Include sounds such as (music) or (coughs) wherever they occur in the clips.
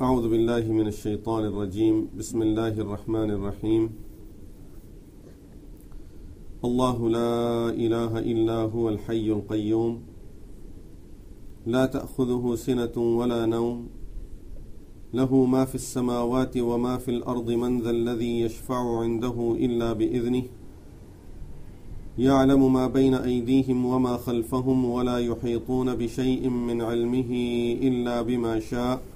أعوذ بالله من الشيطان الرجيم. بسم الله الرحمن الرحيم. الله لا إله إلا هو الحي القيوم. لا تأخذه سنة ولا نوم. له ما في السماوات وما في الأرض من ذا الذي يشفع عنده إلا بإذنه. يعلم ما بين أيديهم وما خلفهم ولا يحيطون بشيء من علمه إلا بما شاء.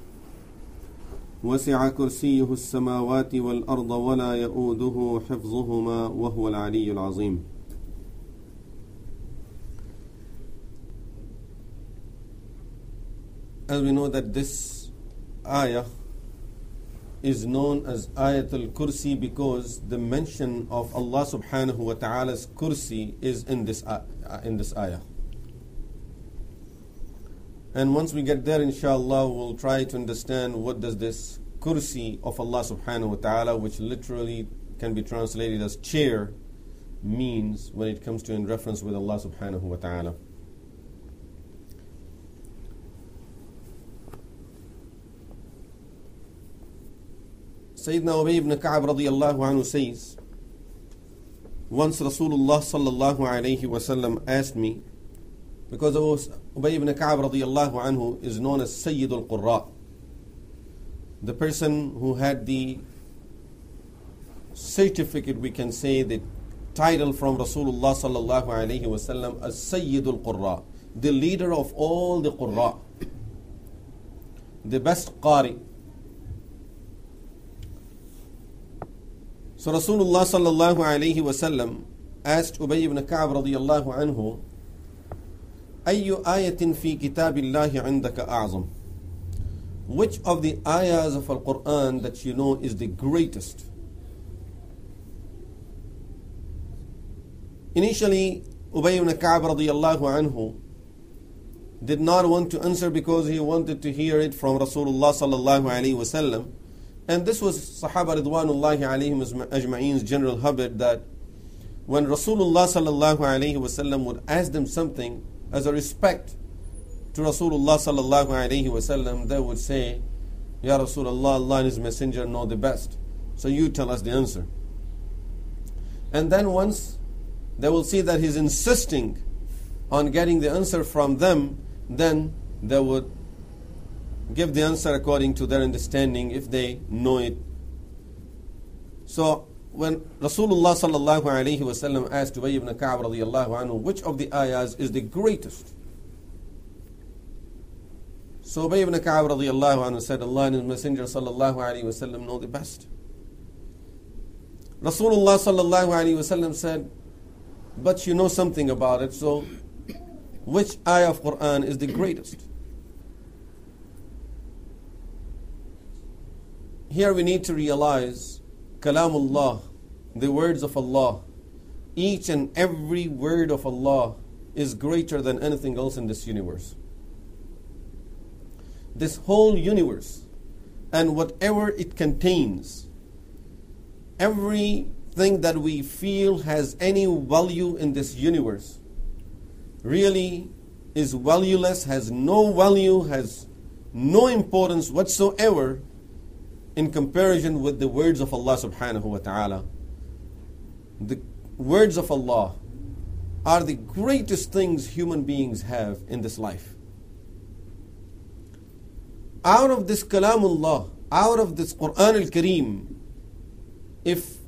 وسع كرسيه السماوات والأرض ولا يؤوده حفظهما وهو العلي العظيم As we know that this ayah is known as Ayatul Kursi because the mention of Allah subhanahu wa ta'ala's kursi is in this, uh, in this ayah. And once we get there, inshallah, we'll try to understand what does this kursi of Allah subhanahu wa ta'ala, which literally can be translated as chair, means when it comes to in reference with Allah subhanahu wa ta'ala. Sayyidina Ubay ibn Ka'ab radiallahu anhu says, once Rasulullah sallallahu alayhi wasallam asked me, because Ubay ibn Ka'ab radiallahu anhu is known as Sayyid al-Qurra, the person who had the certificate, we can say, the title from Rasulullah sallallahu alayhi wasallam as Sayyid al-Qurra, the leader of all the Qurra, the best Qari, So Rasulullah sallallahu alayhi wasallam asked Ubay ibn Ka'ab radiyallahu anhu, أي آية في كتاب الله عندك أعظم? Which of the ayahs of Al-Quran that you know is the greatest? Initially, Ubay ibn Ka'ab radiyallahu anhu did not want to answer because he wanted to hear it from Rasulullah sallallahu alayhi wasallam. And this was Sahaba Ridwanullahi alayhim ajma'een's general habit that when Rasulullah sallallahu alayhi wasallam would ask them something as a respect to Rasulullah sallallahu alayhi wasallam, they would say, Ya Rasulullah, Allah and His Messenger know the best. So you tell us the answer. And then once they will see that he's insisting on getting the answer from them, then they would give the answer according to their understanding if they know it. So when Rasulullah sallallahu alayhi wasallam asked Ubay ibn Ka'ab radiyallahu anhu which of the ayahs is the greatest, so Ubay ibn Ka'ab radiyallahu anhu said, Allah and His Messenger sallallahu alayhi wasallam know the best. Rasulullah sallallahu alayhi wasallam said, but you know something about it, so which ayah of Quran is the greatest? Here we need to realize Kalamullah, the words of Allah, each and every word of Allah is greater than anything else in this universe. This whole universe and whatever it contains, everything that we feel has any value in this universe really is valueless, has no value, has no importance whatsoever in comparison with the words of Allah subhanahu wa ta'ala. The words of Allah are the greatest things human beings have in this life. Out of this kalamullah, out of this Quran al-Kareem, if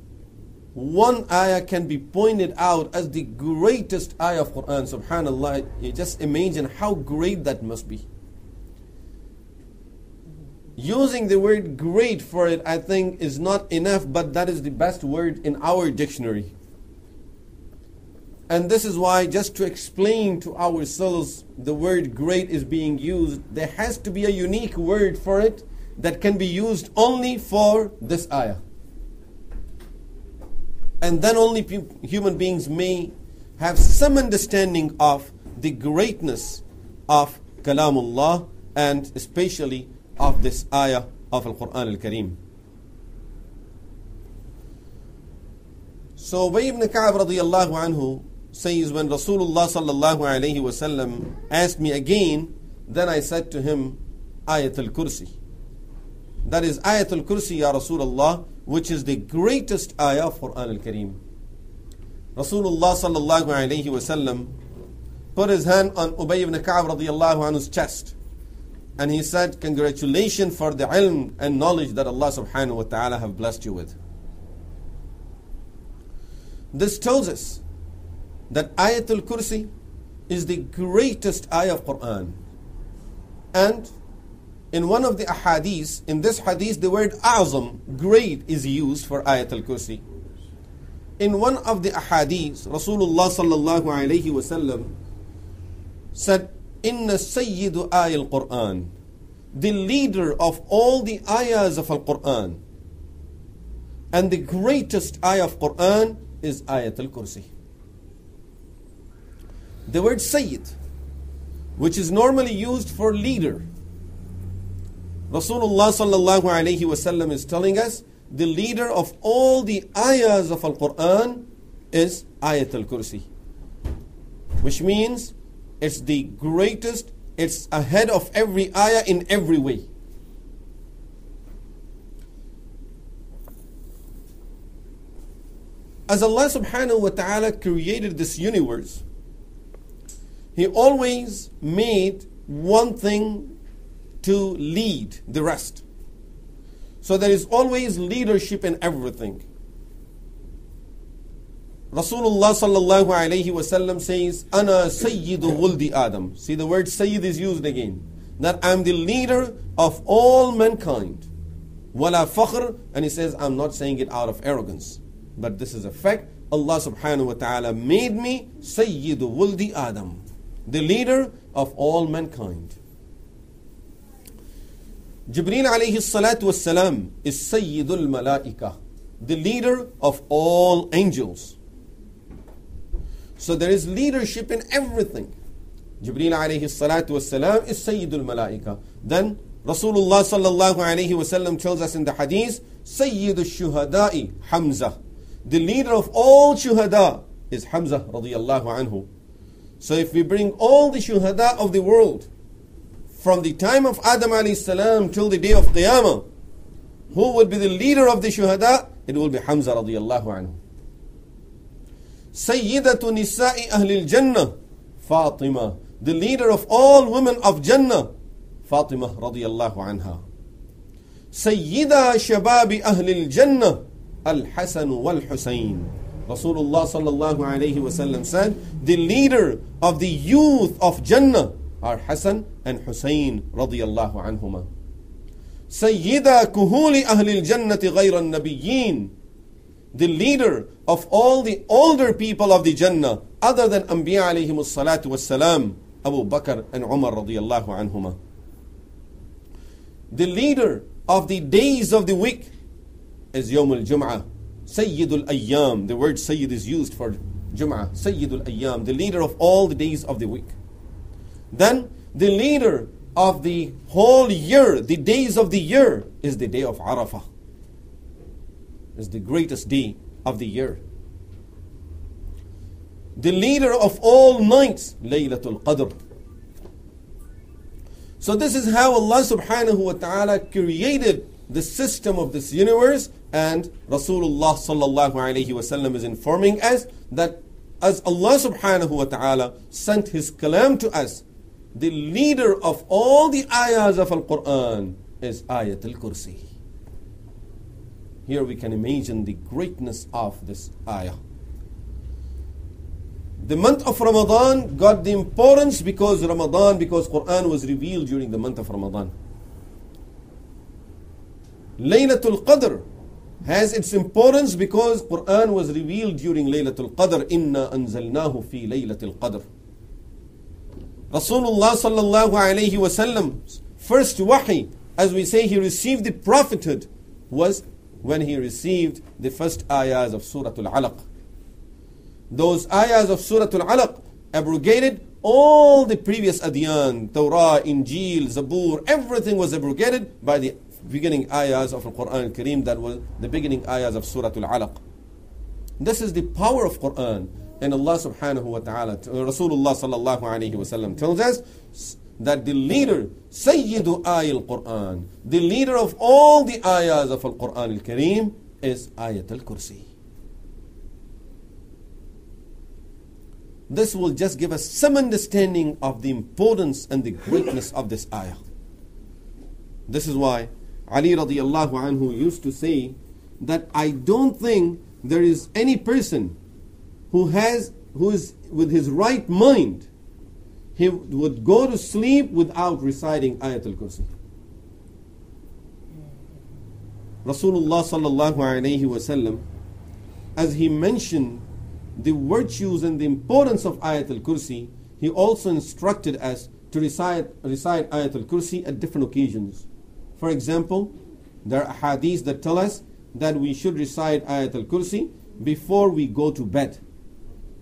one ayah can be pointed out as the greatest ayah of Quran, subhanallah, you just imagine how great that must be. Using the word great for it, I think, is not enough, but that is the best word in our dictionary. And this is why, just to explain to ourselves the word great is being used, there has to be a unique word for it that can be used only for this ayah. And then only human beings may have some understanding of the greatness of Kalamullah and especially of this ayah of Al Quran Al Kareem. So Ubay ibn Ka'ab radiallahu anhu says when Rasulullah sallallahu alayhi wasallam asked me again, then I said to him, Ayat al Kursi. that is Ayatul Kursi Ya Rasulullah, which is the greatest ayah of Quran al-Kareem. Rasulullah sallallahu alayhi wasallam put his hand on Ubay ibn Ka'b radiallahu anhu's chest. And he said, Congratulations for the ilm and knowledge that Allah subhanahu wa ta'ala have blessed you with. This tells us that Ayatul Kursi is the greatest ayah of Quran. And in one of the ahadith, in this hadith, the word azam, great, is used for Ayatul Kursi. In one of the ahadith, Rasulullah sallallahu alayhi wasallam said, Inna Sayyidu Ayal Quran, the leader of all the ayahs of Al Quran, and the greatest ayah of Quran is Ayatul Kursi. The word Sayyid, which is normally used for leader, Rasulullah sallallahu alayhi wasallam is telling us the leader of all the ayahs of Al Quran is Ayatul Kursi, which means it's the greatest, it's ahead of every ayah in every way. As Allah subhanahu wa ta'ala created this universe, He always made one thing to lead the rest. So there is always leadership in everything. Rasulullah sallallahu alayhi wasallam says, Ana sayyidu wuldi Adam. See the word sayyid is used again. That I'm the leader of all mankind. Wala fakhr. And he says, I'm not saying it out of arrogance. But this is a fact. Allah subhanahu wa ta'ala made me sayyidu wuldi Adam. The leader of all mankind. Jibreel alayhi salatu wasalam is Sayyidul Malaika, the leader of all angels. So there is leadership in everything. Jibreel alayhi salatu wasalam is Sayyidul Malaika. Then Rasulullah sallallahu alayhi wasallam tells us in the hadith, Sayyidul Shuhada'i Hamza. The leader of all shuhada is Hamza radiyallahu anhu. So if we bring all the shuhada of the world, from the time of Adam alayhi salam till the day of Qiyamah, who would be the leader of the shuhada? It will be Hamza radiyallahu anhu. سيدة نساء أهل الجنة فاطمة the leader of all women of Jannah فاطمة رضي الله عنها. سيدة شباب أهل الجنة الحسن والحسين. رسول الله صلى الله عليه وسلم said the leader of the youth of Jannah are حسن and حسين رضي الله عنهما سيدة كهول أهل الجنة غير النبيين The leader of all the older people of the Jannah other than Anbiya alayhim salatu wassalam, Abu Bakr and Umar radiyallahu anhuma. The leader of the days of the week is Yawm al-Jum'ah. Sayyidul Ayyam. The word Sayyid is used for Jum'ah. Sayyidul Ayyam. The leader of all the days of the week. Then the leader of the whole year, the days of the year, is the day of Arafah. Is the greatest day of the year. The leader of all nights, Laylatul Qadr. So this is how Allah subhanahu wa ta'ala created the system of this universe and Rasulullah sallallahu alayhi wasallam is informing us that as Allah subhanahu wa ta'ala sent his kalam to us, the leader of all the ayahs of Al-Quran is Ayat Al-Kursi. Here we can imagine the greatness of this ayah. The month of Ramadan got the importance because Ramadan, because Quran was revealed during the month of Ramadan. Laylatul Qadr has its importance because Quran was revealed during Laylatul Qadr. Inna anzalnahu fi Laylatul Qadr. Rasulullah sallallahu alayhi wasallam's first wahi, as we say, he received the prophethood, was when he received the first ayahs of Surah Al-Alaq. Those ayahs of Surah Al-Alaq abrogated all the previous adyan, Torah, Injil, Zabur, everything was abrogated by the beginning ayahs of the Quran al-Kareem that was the beginning ayahs of Surah Al-Alaq. This is the power of Quran. And Allah subhanahu wa ta'ala, Rasulullah sallallahu alayhi wa sallam tells us, that the leader, Sayyidu Ayil Quran, the leader of all the ayahs of Al Quran Al Kareem is Ayat Al Kursi. This will just give us some understanding of the importance and the greatness of this ayah. This is why Ali radiallahu anhu used to say that I don't think there is any person who has who is with his right mind he would go to sleep without reciting Ayatul Kursi. Rasulullah sallallahu alayhi wasallam, as he mentioned the virtues and the importance of Ayatul Kursi, he also instructed us to recite, recite Ayatul Kursi at different occasions. For example, there are hadiths that tell us that we should recite Ayatul Kursi before we go to bed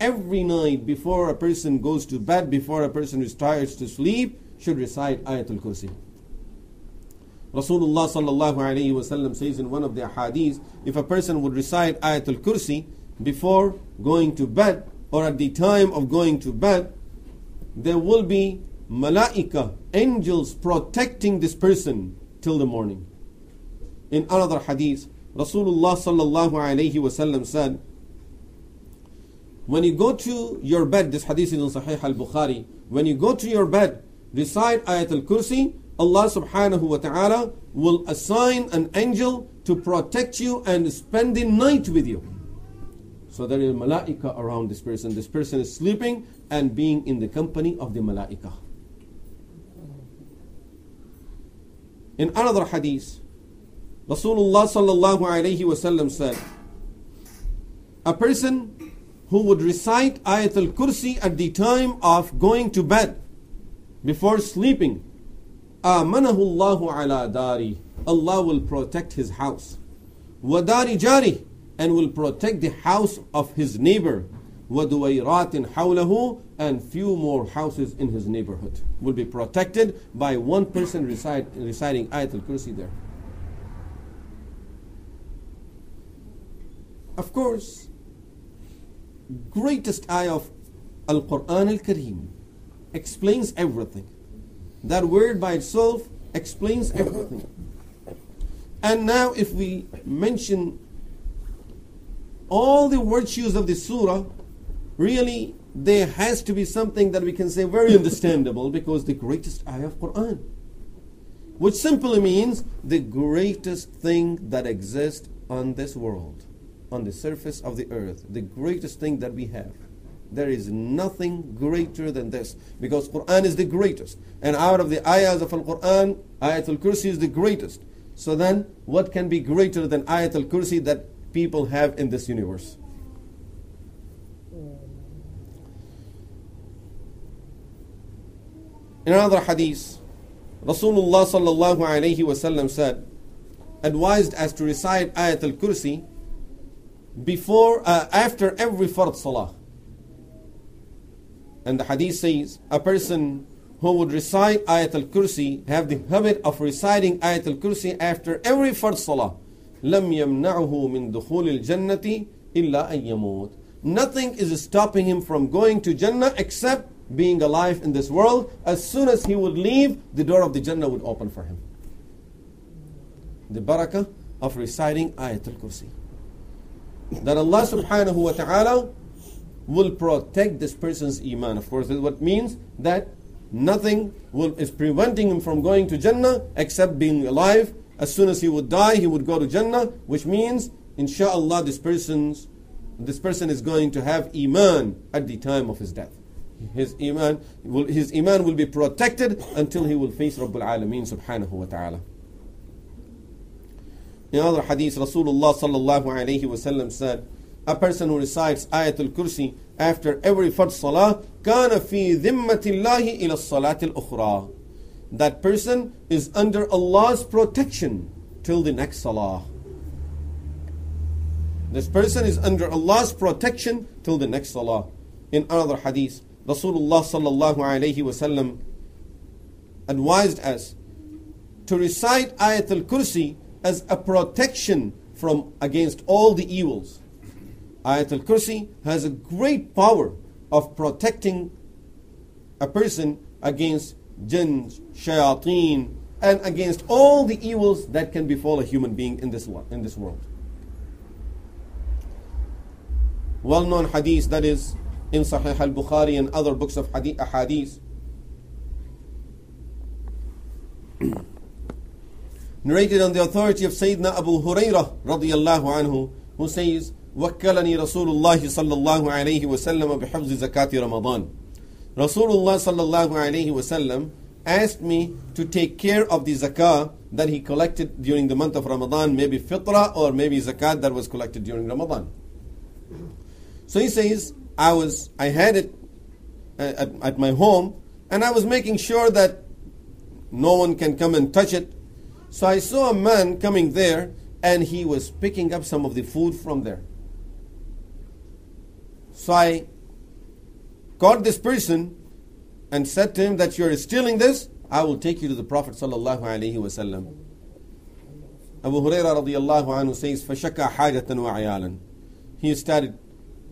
every night before a person goes to bed, before a person retires to sleep, should recite Ayatul Kursi. Rasulullah sallallahu alayhi wasallam says in one of the hadiths, if a person would recite Ayatul Kursi before going to bed or at the time of going to bed, there will be malaika, angels protecting this person till the morning. In another hadith, Rasulullah sallallahu alayhi wasallam said, when you go to your bed, this hadith is in Sahih al-Bukhari, when you go to your bed, recite Ayat al-Kursi, Allah subhanahu wa ta'ala will assign an angel to protect you and spend the night with you. So there is malaika around this person. This person is sleeping and being in the company of the malaika. In another hadith, Rasulullah sallallahu alayhi wasallam said, a person who would recite Ayatul Kursi at the time of going to bed, before sleeping. آمنه الله على داري Allah will protect his house. ودار جاري and will protect the house of his neighbor. وَدُوَيْرَاتٍ حَوْلَهُ and few more houses in his neighborhood will be protected by one person recite, reciting Ayatul Kursi there. Of course, greatest ayah of Al Quran Al Kareem explains everything. That word by itself explains everything. And now, if we mention all the virtues of the surah, really there has to be something that we can say very understandable because the greatest ayah of Quran. Which simply means the greatest thing that exists on this world on the surface of the earth, the greatest thing that we have. There is nothing greater than this because Quran is the greatest. And out of the ayahs of Al Quran, Ayatul Kursi is the greatest. So then, what can be greater than Ayatul Kursi that people have in this universe? In another hadith, Rasulullah said, advised us to recite Ayatul Kursi before, uh, after every fard salah. And the hadith says, a person who would recite Ayat al-Kursi, have the habit of reciting Ayat al-Kursi after every fard salah. لم يمنعه من دخول الجنة إلا أن يموت. Nothing is stopping him from going to Jannah except being alive in this world. As soon as he would leave, the door of the Jannah would open for him. The barakah of reciting Ayat al-Kursi that Allah subhanahu wa ta'ala will protect this person's iman. Of course, what means that nothing will, is preventing him from going to Jannah except being alive. As soon as he would die, he would go to Jannah, which means, inshallah, this person's this person is going to have iman at the time of his death. His iman will, his iman will be protected until he will face Rabbul Alameen subhanahu wa ta'ala. In other hadith, Rasulullah sallallahu alayhi wasallam said, a person who recites Ayatul Kursi after every Fard Salah, كان في ذمة الله إلى الصلاة الأخرى. That person is under Allah's protection till the next Salah. This person is under Allah's protection till the next Salah. In another hadith, Rasulullah sallallahu alayhi wasallam advised us to recite Ayatul Kursi as a protection from against all the evils. Ayatul Kursi has a great power of protecting a person against jinn, shayateen, and against all the evils that can befall a human being in this, in this world. Well known hadith that is in Sahih al Bukhari and other books of hadith, hadith (clears throat) narrated on the authority of Sayyidina Abu Hurairah radiyallahu anhu who says وكلني رسول الله صلى الله عليه وسلم بحفظ زكاة رمضان Rasulullah sallallahu alayhi wasallam asked me to take care of the zakah that he collected during the month of Ramadan, maybe fitra or maybe zakat that was collected during Ramadan. So he says, I was, I had it uh, at, at my home, and I was making sure that no one can come and touch it. So I saw a man coming there, and he was picking up some of the food from there. So I caught this person and said to him that you're stealing this, I will take you to the Prophet sallallahu alaihi wasallam. Abu Hurairah radiallahu anhu says, فَشَكَى حَاجَةً وَعِيَالًا He started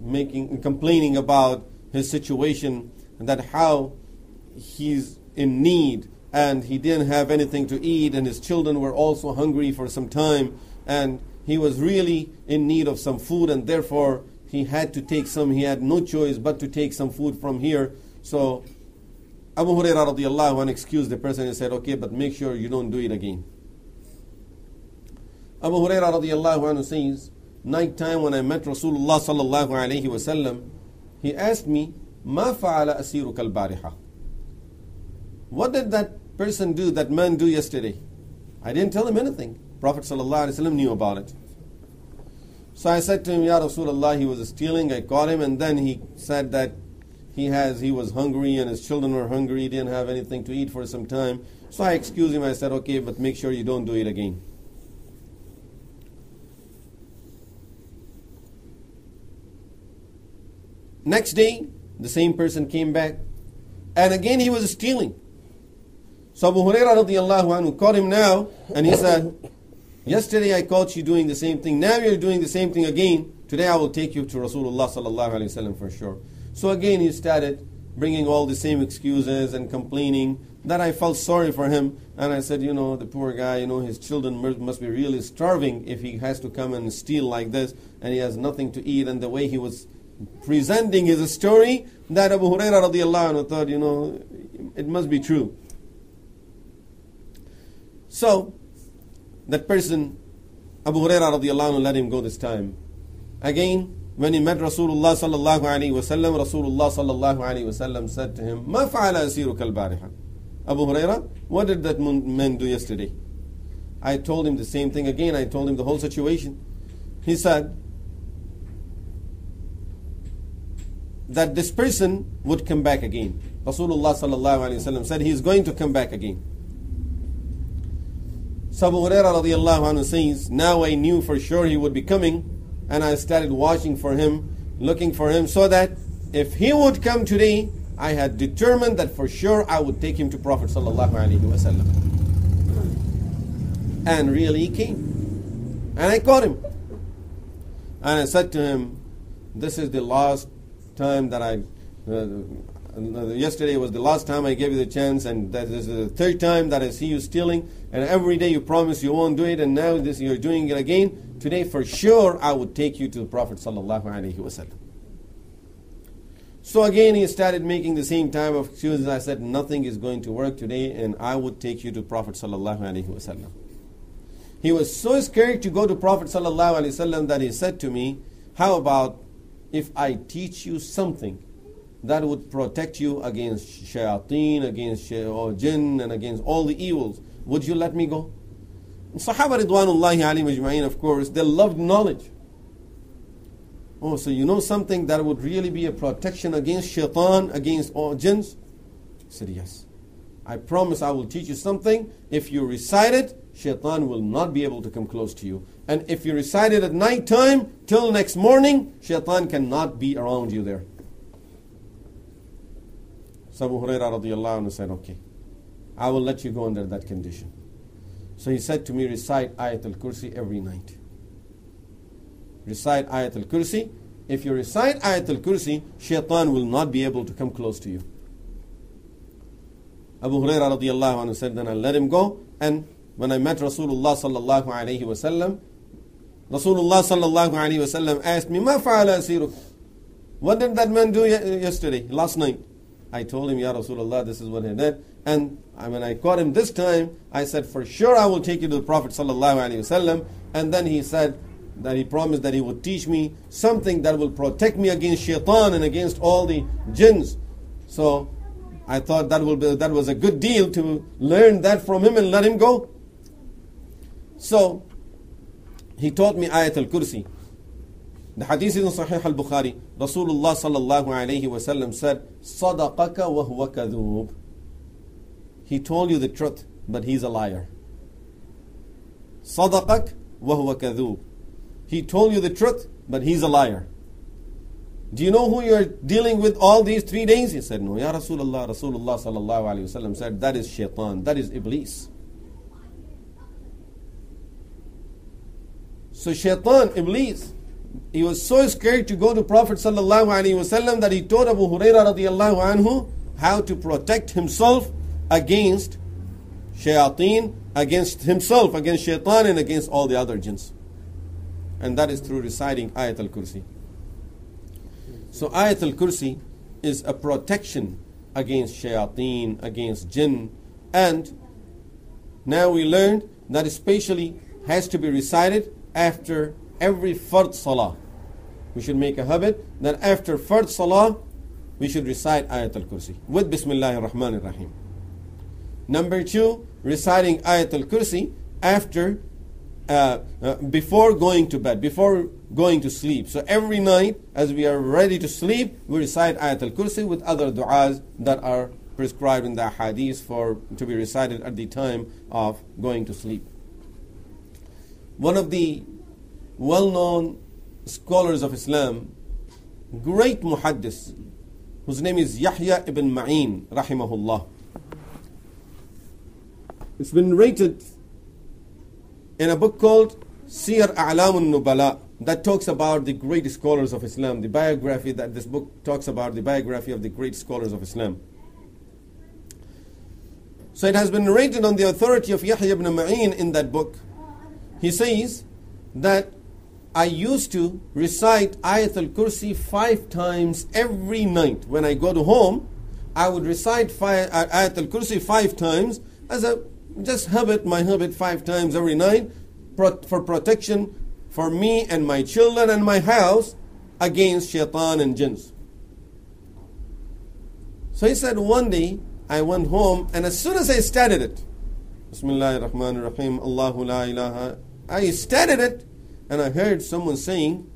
making, complaining about his situation and that how he's in need and he didn't have anything to eat and his children were also hungry for some time and he was really in need of some food and therefore he had to take some he had no choice but to take some food from here so Abu Hurairah radiallahu anh excused the person and said okay but make sure you don't do it again Abu Hurairah radiallahu anhu says night time when I met Rasulullah sallallahu alayhi wasallam he asked me ما فعل أسيرك البارحة what did that person do, that man do yesterday? I didn't tell him anything. Prophet ﷺ knew about it. So I said to him, Ya Rasulullah, he was stealing. I caught him, and then he said that he has he was hungry and his children were hungry. He didn't have anything to eat for some time. So I excused him. I said, okay, but make sure you don't do it again. Next day, the same person came back, and again he was stealing. So Abu Hurairah radiallahu anhu caught him now and he said, Yesterday I caught you doing the same thing. Now you're doing the same thing again. Today I will take you to Rasulullah sallallahu alayhi wasallam for sure. So again he started bringing all the same excuses and complaining that I felt sorry for him. And I said, you know, the poor guy, you know, his children must be really starving if he has to come and steal like this and he has nothing to eat. And the way he was presenting his story, that Abu Hurairah radiallahu anhu thought, you know, it must be true. So, that person, Abu Hurairah radiallahu anhu, let him go this time. Again, when he met Rasulullah sallallahu alayhi wasallam, Rasulullah sallallahu alayhi wasallam said to him, "Ma fa'ala asiruka al-bariha?" Abu Hurairah, what did that man do yesterday? I told him the same thing again. I told him the whole situation. He said that this person would come back again. Rasulullah sallallahu said he is going to come back again. So Abu Hurairah says, Now I knew for sure he would be coming, and I started watching for him, looking for him, so that if he would come today, I had determined that for sure I would take him to Prophet wasallam. And really he came. And I caught him. And I said to him, This is the last time that I uh, yesterday was the last time I gave you the chance, and that is the third time that I see you stealing. And every day you promise you won't do it, and now this you're doing it again. Today, for sure, I would take you to the Prophet sallallahu alaihi wasallam. So again, he started making the same type of excuses. I said, nothing is going to work today, and I would take you to Prophet sallallahu alaihi wasallam. He was so scared to go to Prophet sallallahu alaihi wasallam that he said to me, "How about if I teach you something?" that would protect you against shayateen, against jinn, and against all the evils. Would you let me go? Sahaba Ridwanullahi alayhi majma'in, of course, they loved knowledge. Oh, so you know something that would really be a protection against shaitan, against all jinns? He said, yes. I promise I will teach you something. If you recite it, shaitan will not be able to come close to you. And if you recite it at night time, till next morning, shaitan cannot be around you there. So Abu Hurairah said, okay, I will let you go under that condition. So he said to me, recite Ayat al-Kursi every night. Recite Ayat al-Kursi. If you recite Ayat al-Kursi, shaitan will not be able to come close to you. Abu Huraira radiallahu anhu said, then I let him go. And when I met Rasulullah sallallahu alayhi wasallam, Rasulullah sallallahu alayhi wasallam asked me, Ma fa'ala? What did that man do yesterday, last night? I told him, Ya Rasulullah, this is what he did. And when I caught him this time, I said, for sure I will take you to the Prophet. And then he said that he promised that he would teach me something that will protect me against shaitan and against all the jinns. So I thought that, will be, that was a good deal to learn that from him and let him go. So he taught me Ayat al-Kursi. The hadith is in Sahih al-Bukhari. Rasulullah sallallahu alayhi wasallam said, "Sadaqaka wa huwa kadhub." He told you the truth, but he's a liar. Sadaqak wa huwa kadhub. He told you the truth, but he's a liar. Do you know who you're dealing with all these three days? He said, No, Ya Rasulullah. Rasulullah sallallahu alayhi wasallam said, That is shaitan, that is Iblis. So shaitan, Iblis, he was so scared to go to Prophet wasallam that he told Abu Huraira radiallahu anhu how to protect himself against shayateen, against himself, against shaitan, and against all the other jinns. And that is through reciting Ayat al-Kursi. So Ayat al-Kursi is a protection against shayateen, against jinn, and now we learned that especially has to be recited after every fard salah. We should make a habit that after fard salah, we should recite Ayat al-Kursi with Bismillah ar-Rahman ar-Rahim. Number two, reciting Ayat al-Kursi after, uh, uh, before going to bed, before going to sleep. So every night, as we are ready to sleep, we recite Ayat al-Kursi with other du'as that are prescribed in the hadith for to be recited at the time of going to sleep. One of the well-known scholars of Islam, great muhaddis, whose name is Yahya ibn Ma'in, rahimahullah. It's been rated in a book called Siyar A'lam al-Nubala that talks about the great scholars of Islam, the biography that this book talks about, the biography of the great scholars of Islam. So it has been narrated on the authority of Yahya ibn Ma'in in that book. He says that I used to recite Ayat al-Kursi five times every night. When I go to home, I would recite five, uh, Ayat al-Kursi five times as a just habit, my habit five times every night for protection for me and my children and my house against shaitan and jinns. So he said one day I went home and as soon as I started it, Bismillah ar-Rahman ar-Rahim, Allahu la ilaha, I started it and I heard someone saying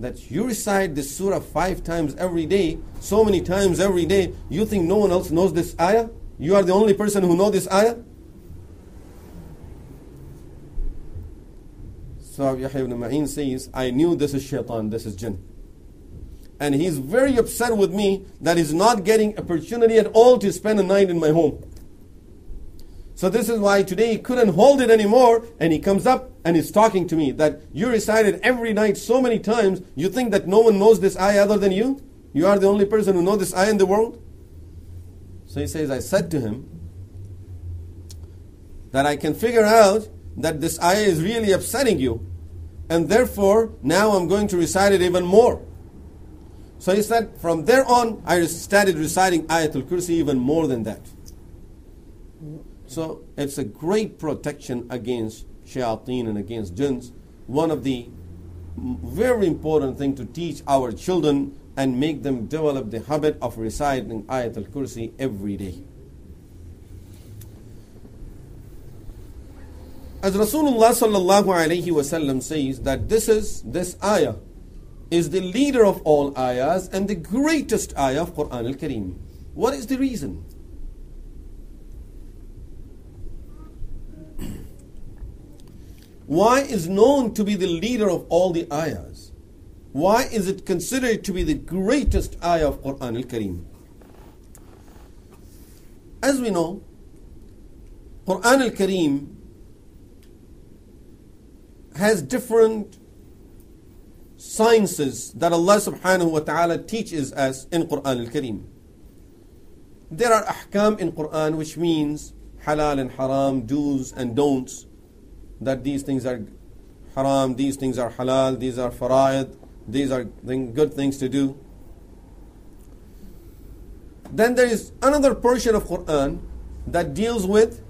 that you recite this surah five times every day, so many times every day, you think no one else knows this ayah? You are the only person who knows this ayah? So Yahya ibn Ma'in says, I knew this is shaitan, this is jinn. And he's very upset with me that he's not getting opportunity at all to spend a night in my home. So this is why today he couldn't hold it anymore and he comes up and he's talking to me that you recited every night so many times, you think that no one knows this ayah other than you? You are the only person who knows this ayah in the world? So he says, I said to him that I can figure out that this ayah is really upsetting you. And therefore, now I'm going to recite it even more. So he said, from there on, I started reciting Ayatul Kursi even more than that. So it's a great protection against shayateen and against jinns. One of the very important thing to teach our children and make them develop the habit of reciting Ayatul Kursi every day. As Rasulullah sallallahu alayhi wasallam says that this is this ayah is the leader of all ayahs and the greatest ayah of Quran al-Kareem. What is the reason? Why is known to be the leader of all the ayahs? Why is it considered to be the greatest ayah of Quran al-Kareem? As we know, Quran al-Kareem has different sciences that Allah subhanahu wa ta'ala teaches us in Quran al-Kareem. there are ahkam in Quran which means halal and haram, do's and don'ts, that these things are haram, these things are halal, these are fara'id, these are good things to do. Then there is another portion of Quran that deals with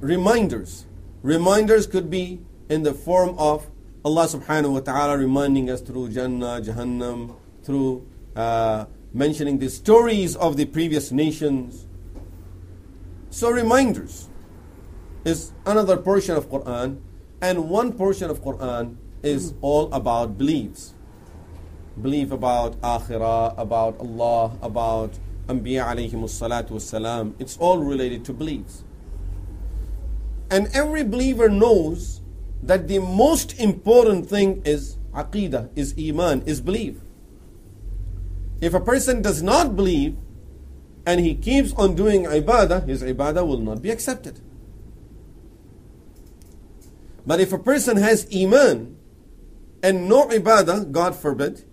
reminders. Reminders could be in the form of Allah subhanahu wa ta'ala reminding us through Jannah, Jahannam, through uh, mentioning the stories of the previous nations. So reminders is another portion of Quran and one portion of Quran is hmm. all about beliefs. Belief about akhirah, about Allah, about Anbiya alayhimus salatu wassalam. It's all related to beliefs. And every believer knows that the most important thing is aqidah, is iman, is belief. If a person does not believe and he keeps on doing ibadah, his ibadah will not be accepted. But if a person has iman and no ibadah, God forbid,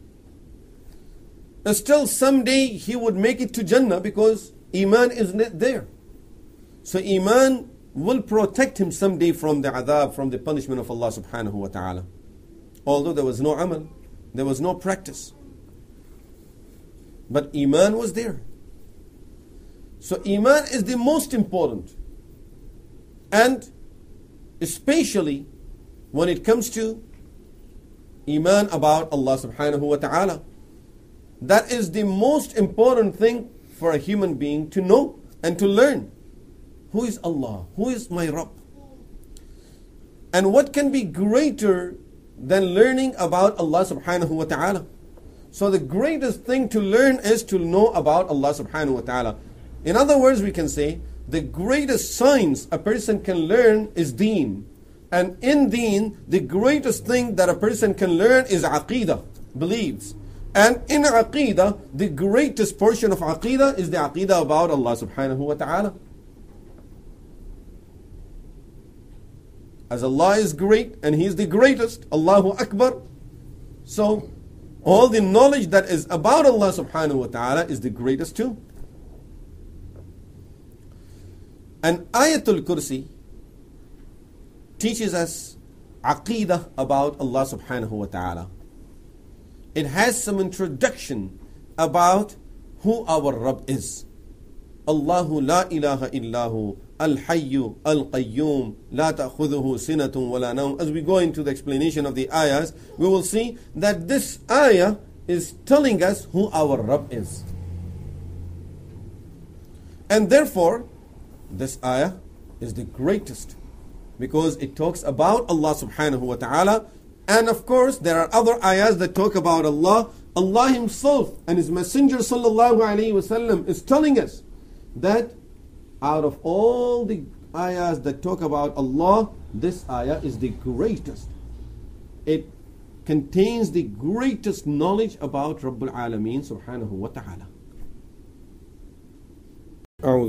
uh, still someday he would make it to Jannah because iman is not there. So iman will protect him someday from the adhab, from the punishment of Allah subhanahu wa ta'ala. Although there was no amal, there was no practice. But Iman was there. So Iman is the most important. And especially when it comes to Iman about Allah subhanahu wa ta'ala. That is the most important thing for a human being to know and to learn. Who is Allah? Who is my Rabb? And what can be greater than learning about Allah subhanahu wa ta'ala? So the greatest thing to learn is to know about Allah subhanahu wa ta'ala. In other words, we can say the greatest science a person can learn is deen. And in deen, the greatest thing that a person can learn is aqidah, beliefs. And in aqidah, the greatest portion of aqidah is the aqidah about Allah subhanahu wa ta'ala. As Allah is great and He is the greatest, Allahu Akbar. So all the knowledge that is about Allah subhanahu wa ta'ala is the greatest too. And Ayatul Kursi teaches us aqidah about Allah subhanahu wa ta'ala. It has some introduction about who our Rabb is. Allahu la ilaha illahu Al-Hayyu, Al-Qayyum, La ta'khudhuhu sinatun wala nawm. As we go into the explanation of the ayahs, we will see that this ayah is telling us who our Rabb is. And therefore, this ayah is the greatest because it talks about Allah subhanahu wa ta'ala. And of course, there are other ayahs that talk about Allah. Allah Himself and His Messenger sallallahu wasallam is telling us that out of all the ayahs that talk about Allah, this ayah is the greatest. It contains the greatest knowledge about Rabbul Alameen subhanahu wa ta'ala.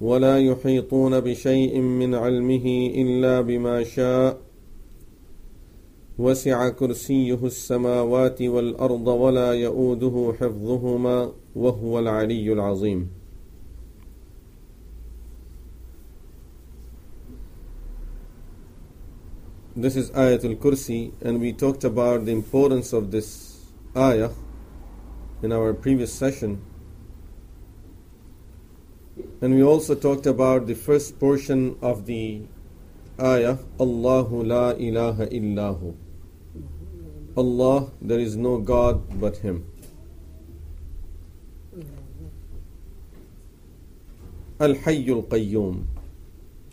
ولا يحيطون بشيء من علمه إلا بما شاء وسع كرسيه السماوات والأرض ولا يؤوده حفظهما وهو العلي العظيم This is Ayatul Kursi, and we talked about the importance of this ayah in our previous session. And we also talked about the first portion of the ayah Allahu la ilaha illahu. Allah, there is no God but Him. Al Hayyul Qayyum.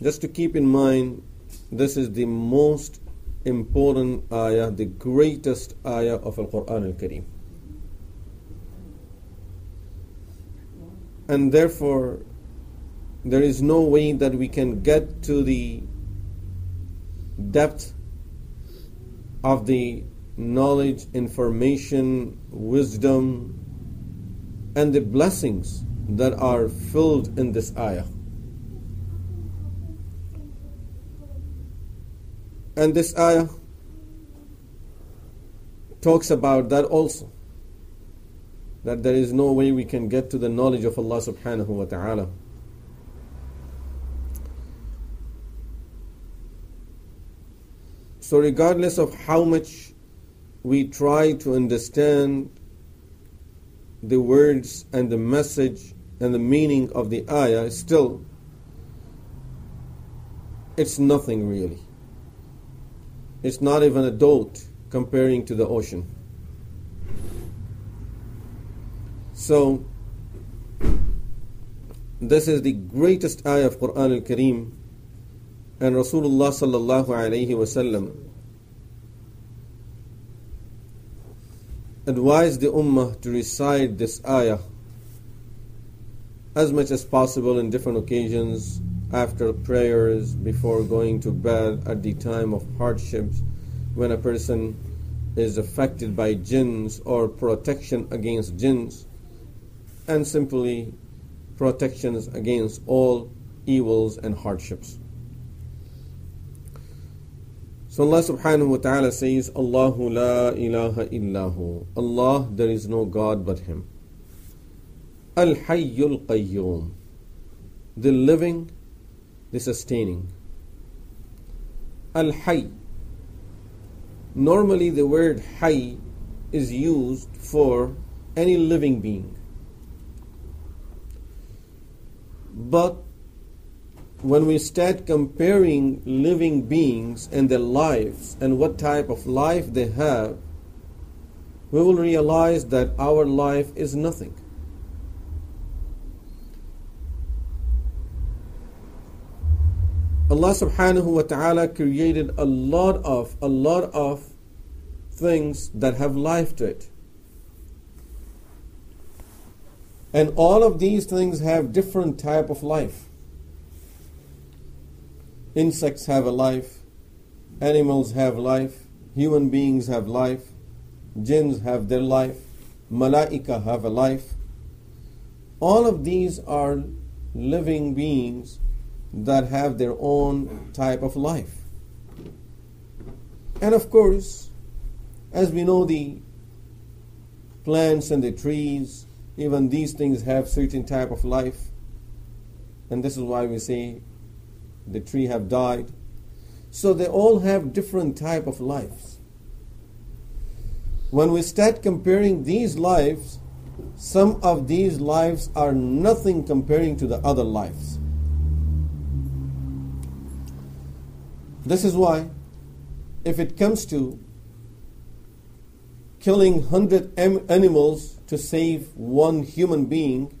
Just to keep in mind, this is the most important ayah, the greatest ayah of Al Quran Al Kareem. and therefore there is no way that we can get to the depth of the knowledge, information, wisdom, and the blessings that are filled in this ayah. And this ayah talks about that also. That there is no way we can get to the knowledge of Allah subhanahu wa ta'ala. So, regardless of how much we try to understand the words and the message and the meaning of the ayah, still, it's nothing really. It's not even a dot comparing to the ocean. So, this is the greatest ayah of Quran al-Kareem and Rasulullah sallallahu alayhi wasallam advised the ummah to recite this ayah as much as possible in different occasions after prayers before going to bed at the time of hardships when a person is affected by jinns or protection against jinns and simply protections against all evils and hardships. So Allah subhanahu wa ta'ala says, Allahu la ilaha illahu. Allah, there is no God but Him. Al Hayyul Qayyum. The living, the sustaining. Al Hayy. Normally the word Hayy is used for any living being. But when we start comparing living beings and their lives and what type of life they have, we will realize that our life is nothing. Allah subhanahu wa ta'ala created a lot of a lot of things that have life to it. And all of these things have different type of life. Insects have a life, animals have life, human beings have life, jinns have their life, malaika have a life. All of these are living beings that have their own type of life. And of course, as we know, the plants and the trees, even these things have certain type of life. And this is why we say the tree have died. So they all have different type of lives. When we start comparing these lives, some of these lives are nothing comparing to the other lives. This is why, if it comes to killing 100 animals to save one human being,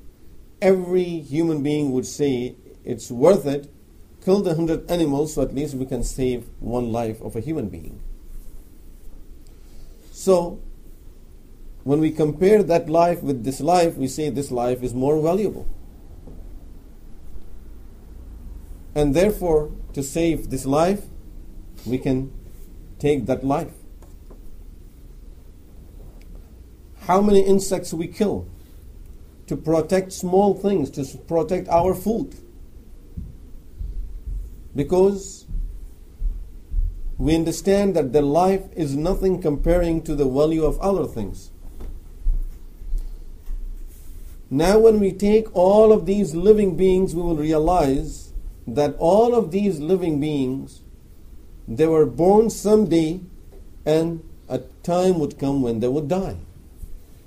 every human being would say it's worth it kill the hundred animals so at least we can save one life of a human being. So, when we compare that life with this life, we say this life is more valuable. And therefore, to save this life, we can take that life. How many insects we kill to protect small things, to protect our food because we understand that their life is nothing comparing to the value of other things. Now, when we take all of these living beings, we will realize that all of these living beings, they were born someday, and a time would come when they would die.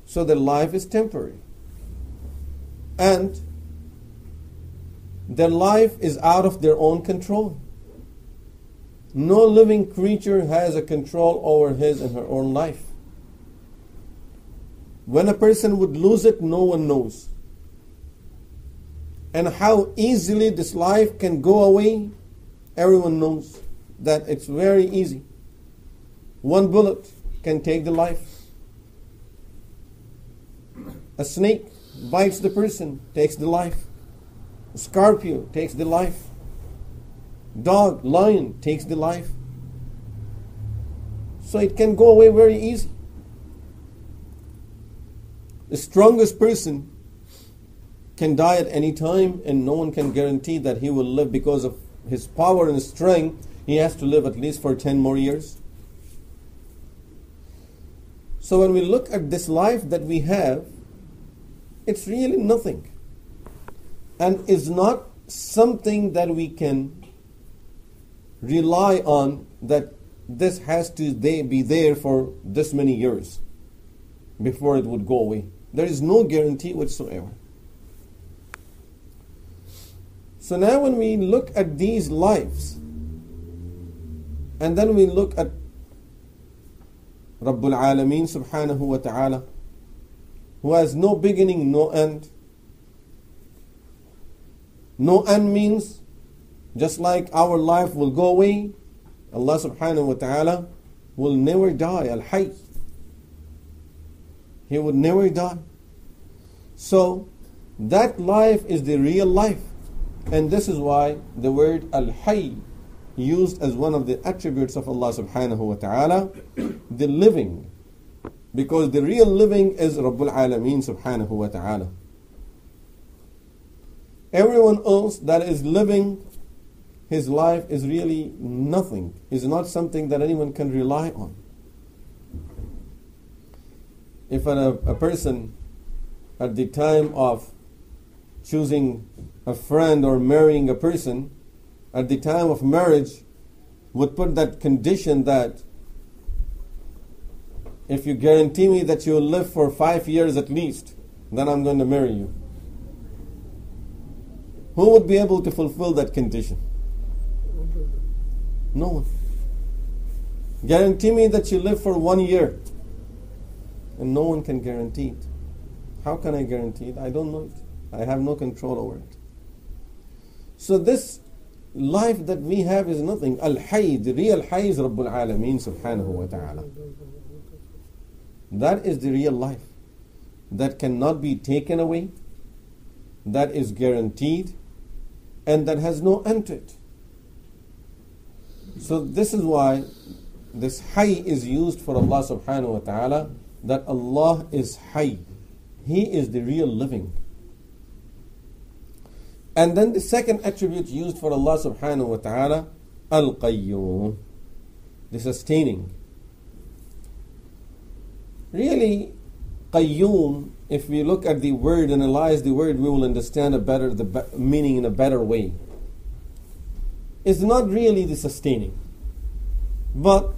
So their life is temporary. And their life is out of their own control. No living creature has a control over his and her own life. When a person would lose it, no one knows. And how easily this life can go away, everyone knows that it's very easy. One bullet can take the life. A snake bites the person, takes the life. Scorpio takes the life. Dog, lion takes the life. So it can go away very easy. The strongest person can die at any time, and no one can guarantee that he will live because of his power and strength. He has to live at least for 10 more years. So when we look at this life that we have, it's really nothing. And is not something that we can rely on that this has to be there for this many years before it would go away. There is no guarantee whatsoever. So now when we look at these lives, and then we look at Rabbul Alameen subhanahu wa ta'ala, who has no beginning, no end. No end means just like our life will go away, Allah subhanahu wa ta'ala will never die. Al Hayy. He would never die. So that life is the real life. And this is why the word Al Hayy used as one of the attributes of Allah subhanahu wa ta'ala, the living. Because the real living is Rabbul Alameen subhanahu wa ta'ala. Everyone else that is living his life is really nothing, is not something that anyone can rely on. If a, a person at the time of choosing a friend or marrying a person, at the time of marriage, would put that condition that if you guarantee me that you'll live for five years at least, then I'm going to marry you. Who would be able to fulfill that condition? No one. Guarantee me that you live for one year. And no one can guarantee it. How can I guarantee it? I don't know it. I have no control over it. So this life that we have is nothing. Al-Hayy, the real Hayy is Rabbul Alameen subhanahu wa ta'ala. That is the real life. That cannot be taken away. That is guaranteed. And that has no end to it. So this is why this Hayy is used for Allah subhanahu wa ta'ala. That Allah is Hayy. He is the real living. And then the second attribute used for Allah subhanahu wa ta'ala, Al Qayyum, the sustaining. Really, Qayyum, if we look at the word, and analyze the word, we will understand a better the be- meaning in a better way. It's not really the sustaining, but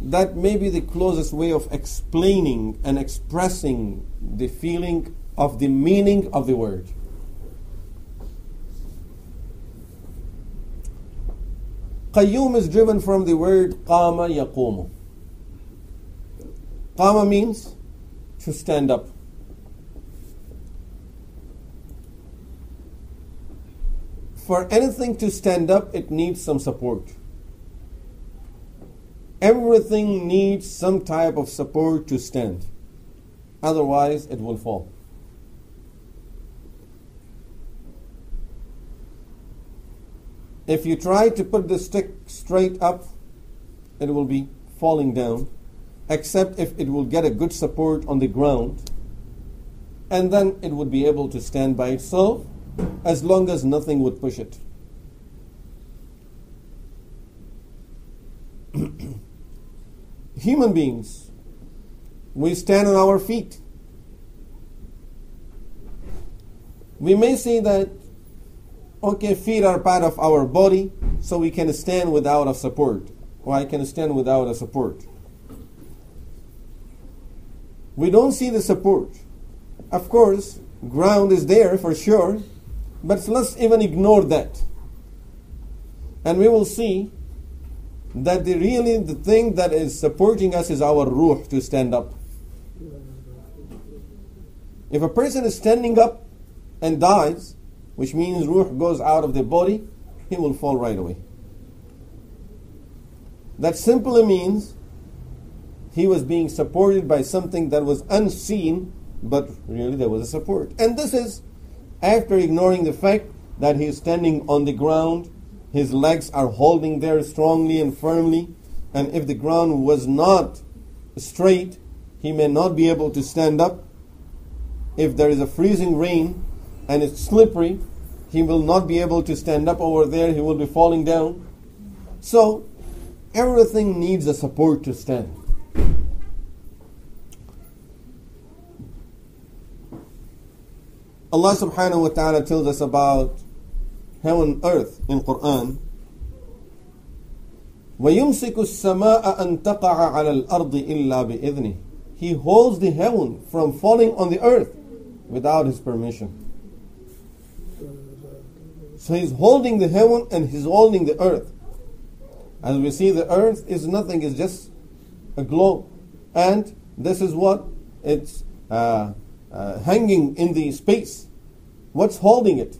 that may be the closest way of explaining and expressing the feeling of the meaning of the word. Qayyum is driven from the word qama yaqumu. Qama means to stand up. For anything to stand up, it needs some support. Everything needs some type of support to stand. Otherwise, it will fall. If you try to put the stick straight up, it will be falling down, except if it will get a good support on the ground, and then it would be able to stand by itself as long as nothing would push it. (clears throat) Human beings, we stand on our feet. We may say that okay, feet are part of our body, so we can stand without a support, or I can stand without a support. We don't see the support. Of course, ground is there for sure, but let's even ignore that. And we will see that the really the thing that is supporting us is our ruh to stand up. If a person is standing up and dies, which means ruh goes out of the body, he will fall right away. That simply means he was being supported by something that was unseen but really there was a support. And this is after ignoring the fact that he is standing on the ground, his legs are holding there strongly and firmly, and if the ground was not straight, he may not be able to stand up. If there is a freezing rain and it's slippery, he will not be able to stand up over there, he will be falling down. So, everything needs a support to stand. Allah subhanahu wa ta'ala tells us about heaven and earth in Quran. وَيُمْسِكُ السَّمَاءَ أَن تَقَعَ عَلَى الْأَرْضِ إِلَّا بِإِذْنِهِ He holds the heaven from falling on the earth without His permission. So He's holding the heaven and He's holding the earth. As we see, the earth is nothing, it's just a globe. And this is what it's uh, uh, hanging in the space. What's holding it?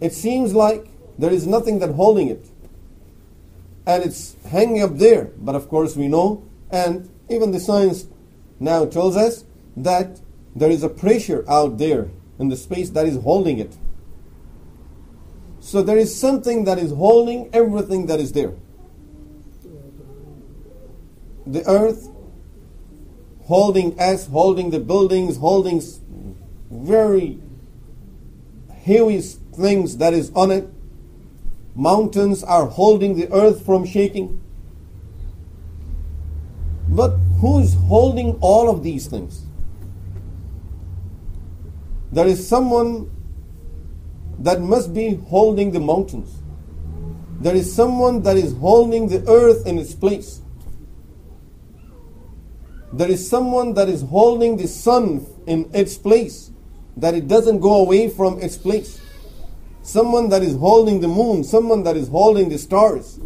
It seems like there is nothing that holding it. And it's hanging up there. But of course we know, and even the science now tells us that there is a pressure out there in the space that is holding it. So there is something that is holding everything that is there. The earth holding us, holding the buildings, holding very heavy things that is on it. Mountains are holding the earth from shaking. But who's holding all of these things? There is someone that must be holding the mountains. There is someone that is holding the earth in its place. There is someone that is holding the sun in its place, that it doesn't go away from its place. Someone that is holding the moon, someone that is holding the stars.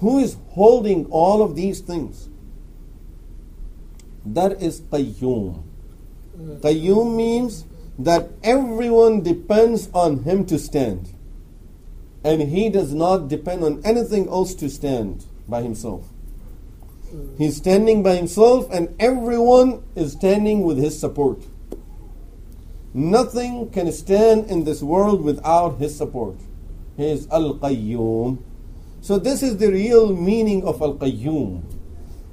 Who is holding all of these things? That is Qayyum. Qayyum means that everyone depends on him to stand. And he does not depend on anything else to stand by himself. He's standing by himself, and everyone is standing with his support. Nothing can stand in this world without his support. He is Al Qayyum. So, this is the real meaning of Al Qayyum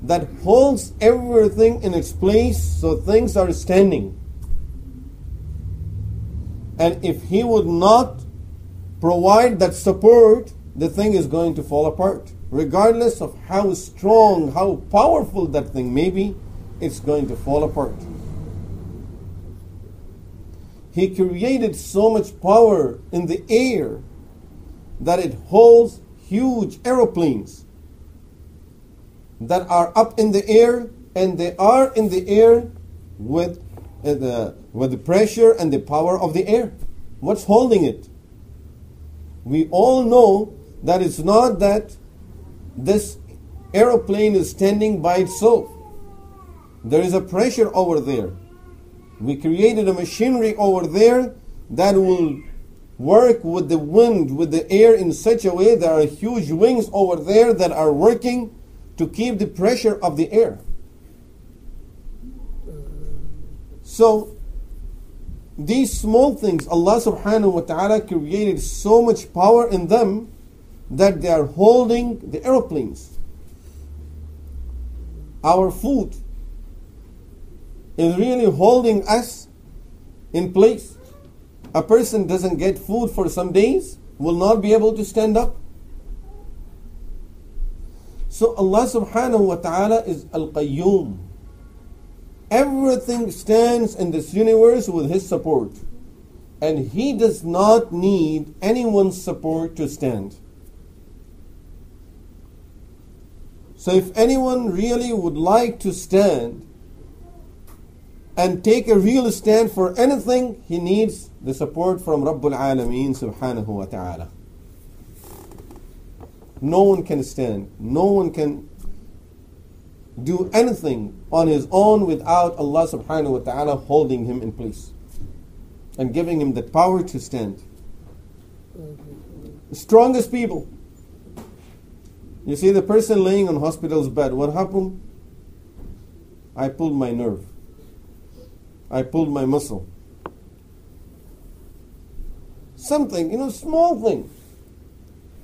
that holds everything in its place so things are standing. And if he would not provide that support, the thing is going to fall apart. Regardless of how strong, how powerful that thing may be, it's going to fall apart. He created so much power in the air that it holds huge aeroplanes that are up in the air and they are in the air with uh, the, with the pressure and the power of the air. What's holding it? We all know that it's not that this aeroplane is standing by itself. There is a pressure over there. We created a machinery over there that will work with the wind, with the air in such a way there are huge wings over there that are working to keep the pressure of the air. So, these small things, Allah subhanahu wa ta'ala created so much power in them that they are holding the aeroplanes. Our food is really holding us in place. A person doesn't get food for some days, will not be able to stand up. So Allah subhanahu wa ta'ala is Al Qayyum. Everything stands in this universe with His support. And He does not need anyone's support to stand. So if anyone really would like to stand and take a real stand for anything, he needs the support from Rabbul Alameen subhanahu wa ta'ala. No one can stand. No one can do anything on his own without Allah subhanahu wa ta'ala holding him in place and giving him the power to stand. Strongest people you see the person laying on hospital's bed, what happened? I pulled my nerve. I pulled my muscle. Something, you know, small thing.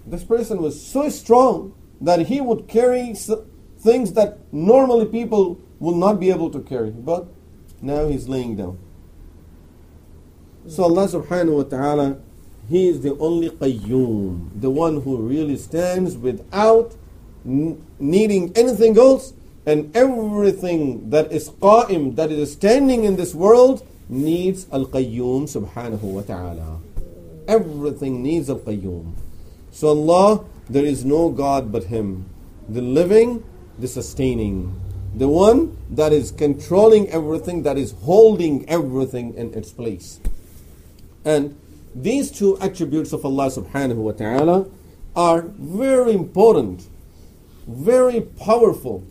This person was so strong that he would carry things that normally people will not be able to carry. But now he's laying down. So Allah subhanahu wa ta'ala, He is the only qayyum, the one who really stands without needing anything else, and everything that is qa'im, that is standing in this world, needs al qayyum subhanahu wa ta'ala. Everything needs al qayyum. So Allah, there is no God but Him, the living, the sustaining, the one that is controlling everything, that is holding everything in its place. And these two attributes of Allah subhanahu wa ta'ala are very important, very powerful.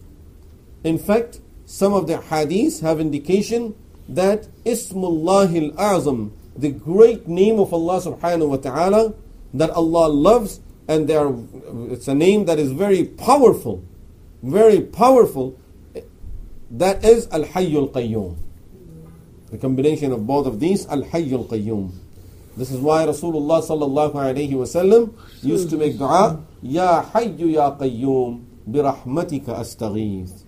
In fact, some of the hadiths have indication that Ismullah al-Azam, the great name of Allah subhanahu wa ta'ala, that Allah loves, and are, it's a name that is very powerful, very powerful. That is Al-Hayyul Qayyum. The combination of both of these, Al-Hayyul Qayyum. This is why Rasulullah sallallahu alayhi wasallam used to make dua, Ya Hayyu Ya Qayyum, birahmatika astaghith.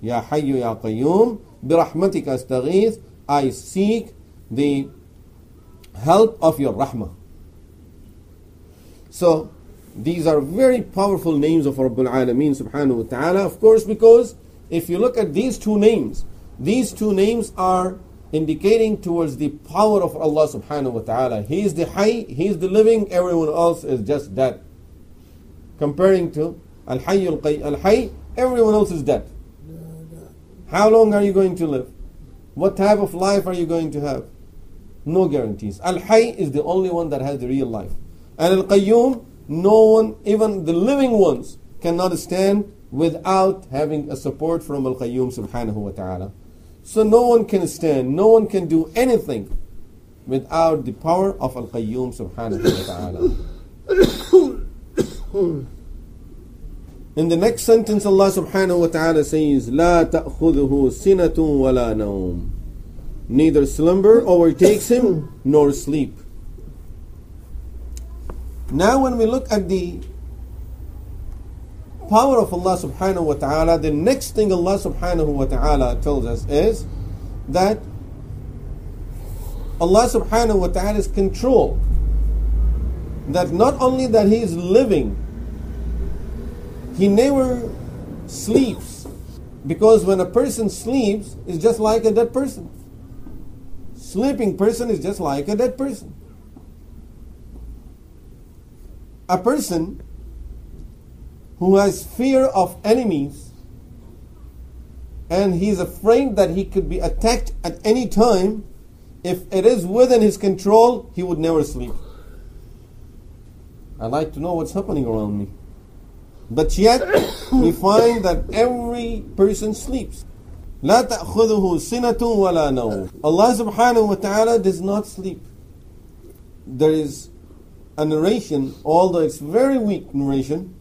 Ya Hayyu Ya Qayyum, birahmatika astaghith. I seek the help of your rahmah. So, these are very powerful names of Rabbul Alameen subhanahu wa ta'ala. Of course, because if you look at these two names, these two names are indicating towards the power of Allah subhanahu wa ta'ala. He is the Hayy, He is the living, everyone else is just dead. Comparing to Al Hayy Al Hayy, everyone else is dead. How long are you going to live? What type of life are you going to have? No guarantees. Al Hayy is the only one that has the real life. And Al Qayyum, no one, even the living ones, cannot stand without having a support from Al Qayyum subhanahu wa ta'ala. So no one can stand, no one can do anything without the power of Al Qayyum subhanahu wa ta'ala. In the next sentence, Allah subhanahu wa ta'ala says, لا تأخذه سنة ولا نوم. Neither slumber overtakes him, nor sleep. Now when we look at the power of Allah subhanahu wa ta'ala, the next thing Allah subhanahu wa ta'ala tells us is that Allah subhanahu wa ta'ala is control. That not only that He is living, He never sleeps. Because when a person sleeps, it's just like a dead person. Sleeping person is just like a dead person. A person who has fear of enemies and he's afraid that he could be attacked at any time, if it is within his control, he would never sleep. I like to know what's happening around me. But yet, (coughs) we find that every person sleeps. لا تأخذه سنة ولا نوم. Allah subhanahu wa ta'ala does not sleep. There is a narration, although it's very weak narration,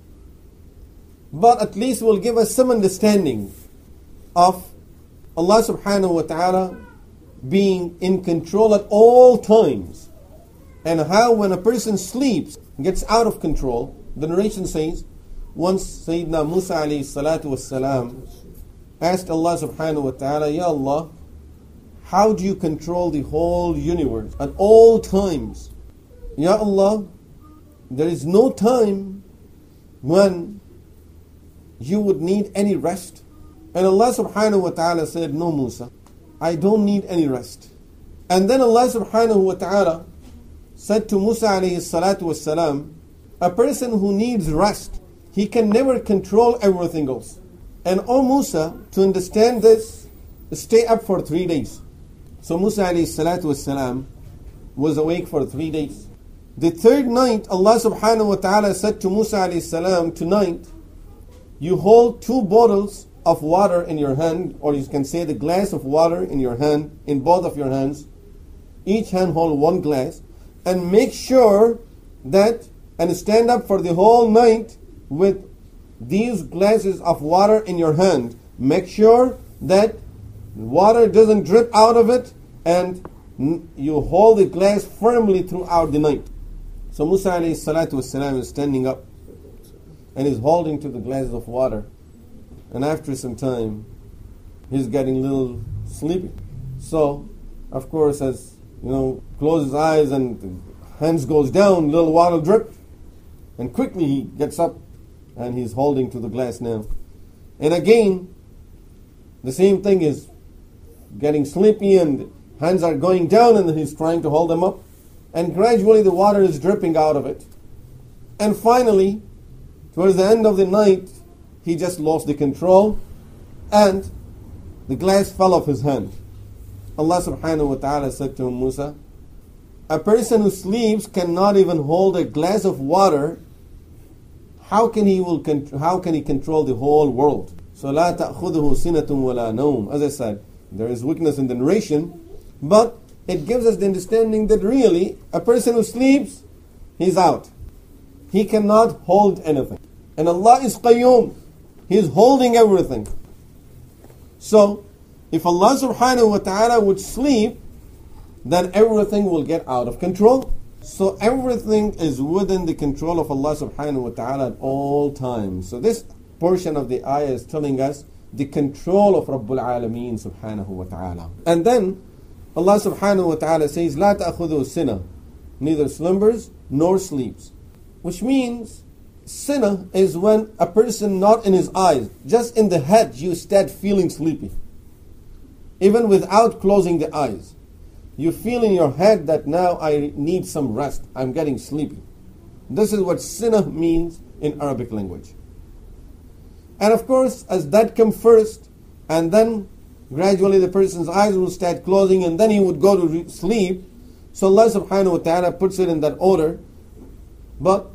but at least will give us some understanding of Allah subhanahu wa ta'ala being in control at all times. And how when a person sleeps gets out of control the narration says once Sayyidina Musa alayhi salatu wasalam asked Allah subhanahu wa ta'ala Ya Allah how do you control the whole universe at all times? Ya Allah there is no time when you would need any rest. And Allah subhanahu wa ta'ala said, No, Musa, I don't need any rest. And then Allah subhanahu wa ta'ala said to Musa alayhi salatu wasalam, a person who needs rest, he can never control everything else. And O Musa, to understand this, stay up for three days. So Musa alayhi salatu wasalam was awake for three days. The third night, Allah subhanahu wa ta'ala said to Musa alayhi salam, tonight, you hold two bottles of water in your hand, or you can say the glass of water in your hand, in both of your hands. Each hand hold one glass, and make sure that, and stand up for the whole night with these glasses of water in your hand. Make sure that water doesn't drip out of it and you hold the glass firmly throughout the night. So Musa alayhi salatu is standing up and he's holding to the glass of water. And after some time, he's getting a little sleepy. So, of course, as you know, closes eyes and hands goes down, little water drip, and quickly he gets up and he's holding to the glass now. And again, the same thing is getting sleepy and hands are going down and he's trying to hold them up. And gradually the water is dripping out of it. And finally, towards the end of the night, he just lost the control and the glass fell off his hand. Allah subhanahu wa ta'ala said to him, Musa, a person who sleeps cannot even hold a glass of water. How can he will how can he control the whole world? So لا تأخذه سنة ولا نوم. As I said, there is weakness in the narration, but it gives us the understanding that really a person who sleeps, he's out. He cannot hold anything. And Allah is Qayyum. He is holding everything. So, if Allah subhanahu wa ta'ala would sleep, then everything will get out of control. So everything is within the control of Allah subhanahu wa ta'ala at all times. So this portion of the ayah is telling us the control of Rabbul Alameen subhanahu wa ta'ala. And then Allah subhanahu wa ta'ala says, La ta'khudhu sinna, neither slumbers nor sleeps. Which means sinah is when a person not in his eyes, just in the head you start feeling sleepy. Even without closing the eyes. You feel in your head that now I need some rest. I'm getting sleepy. This is what sinah means in Arabic language. And of course, as that comes first, and then gradually the person's eyes will start closing, and then he would go to sleep. So Allah subhanahu wa ta'ala puts it in that order. But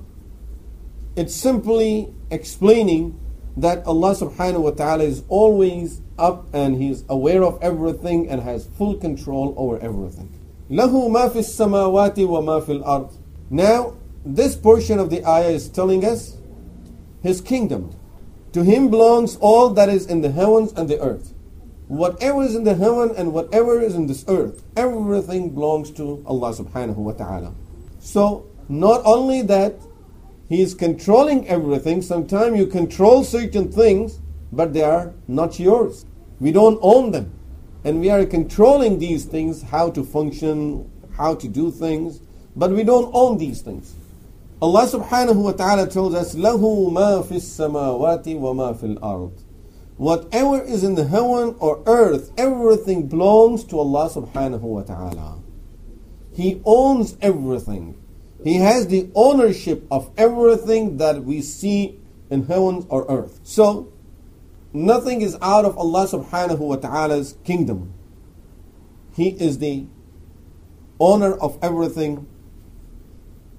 it's simply explaining that Allah subhanahu wa ta'ala is always up and He's aware of everything and has full control over everything. له ما في السماوات وما في الأرض. Now, this portion of the ayah is telling us His kingdom. To Him belongs all that is in the heavens and the earth. Whatever is in the heaven and whatever is in this earth, everything belongs to Allah subhanahu wa ta'ala. So, not only that, He is controlling everything, sometimes you control certain things, but they are not yours. We don't own them. And we are controlling these things, how to function, how to do things, but we don't own these things. Allah subhanahu wa ta'ala tells us, لَهُ مَا فِي السَّمَاوَاتِ وَمَا فِي الْأَرْضِ Whatever is in the heaven or earth, everything belongs to Allah subhanahu wa ta'ala. He owns everything. He has the ownership of everything that we see in heaven or earth. So, nothing is out of Allah subhanahu wa ta'ala's kingdom. He is the owner of everything.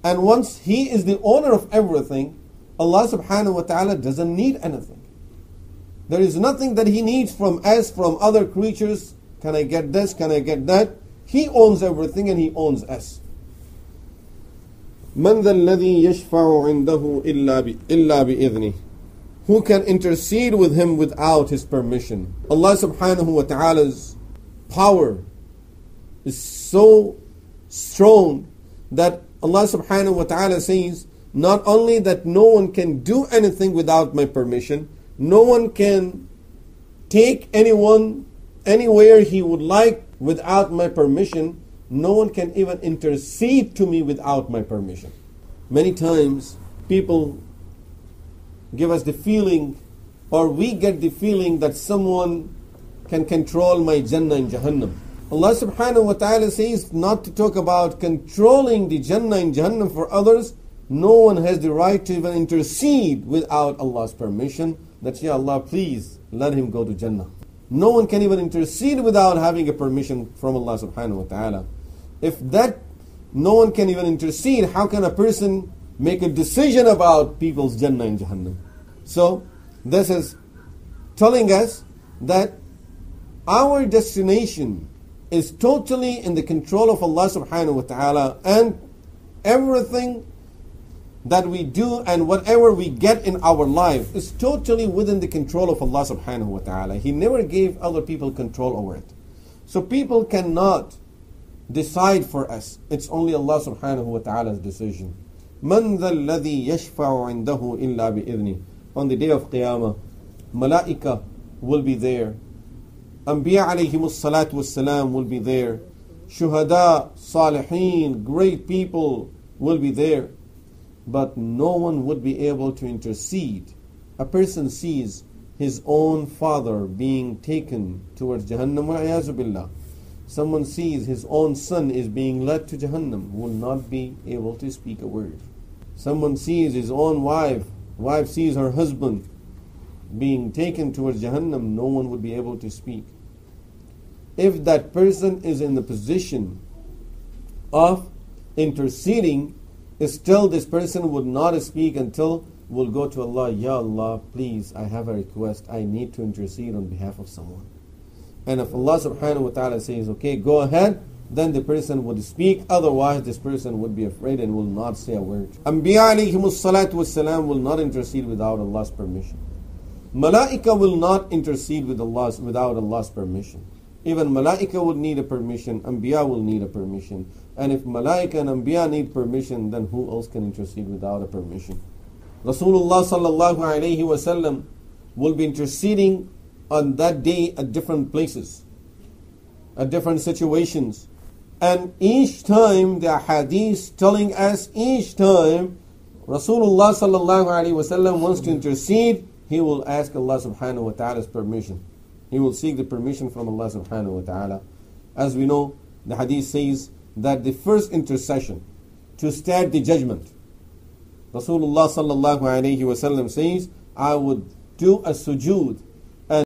And once He is the owner of everything, Allah subhanahu wa ta'ala doesn't need anything. There is nothing that He needs from us, from other creatures. Can I get this? Can I get that? He owns everything and He owns us. من ذا الذي يشفع عنده إلا بإذنه who can intercede with him without his permission. Allah subhanahu wa ta'ala's power is so strong that Allah subhanahu wa ta'ala says, not only that no one can do anything without my permission, no one can take anyone anywhere he would like without my permission, no one can even intercede to me without my permission. Many times people give us the feeling, or we get the feeling that someone can control my Jannah and Jahannam. Allah subhanahu wa ta'ala says not to talk about controlling the Jannah and Jahannam for others. No one has the right to even intercede without Allah's permission. That, Ya Allah, please let him go to Jannah. No one can even intercede without having a permission from Allah subhanahu wa ta'ala. If that no one can even intercede, how can a person make a decision about people's Jannah and Jahannam. So, this is telling us that our destination is totally in the control of Allah subhanahu wa ta'ala and everything that we do and whatever we get in our life is totally within the control of Allah subhanahu wa ta'ala. He never gave other people control over it. So people cannot decide for us. It's only Allah subhanahu wa ta'ala's decision. من ذا الذي يشفع عنده إلا بإذنه On the day of Qiyamah, Malaika will be there. Anbiya alayhim salatu wassalam will be there. Shuhada, Salihin, great people will be there but no one would be able to intercede. A person sees his own father being taken towards Jahannam, billah. Someone sees his own son is being led to Jahannam, will not be able to speak a word. Someone sees his own wife, wife sees her husband being taken towards Jahannam, no one would be able to speak. If that person is in the position of interceding Still, this person would not speak until will go to Allah, Ya Allah, please, I have a request. I need to intercede on behalf of someone. And if Allah subhanahu wa ta'ala says, okay, go ahead, then the person would speak. Otherwise, this person would be afraid and will not say a word. Anbiya alayhimus will not intercede without Allah's permission. Malaika will not intercede with Allah without Allah's permission. Even Malaika would need a permission, Anbiya will need a permission. And if Malaika and Anbiya need permission, then who else can intercede without a permission? Rasulullah sallallahu alayhi wasallam will be interceding on that day at different places, at different situations. And each time the hadith telling us each time Rasulullah sallallahu alayhi wasallam wants to intercede, he will ask Allah subhanahu wa ta'ala's permission. He will seek the permission from Allah subhanahu wa ta'ala. As we know, the hadith says that the first intercession to start the judgment, Rasulullah sallallahu alayhi wasallam says, I would do a sujood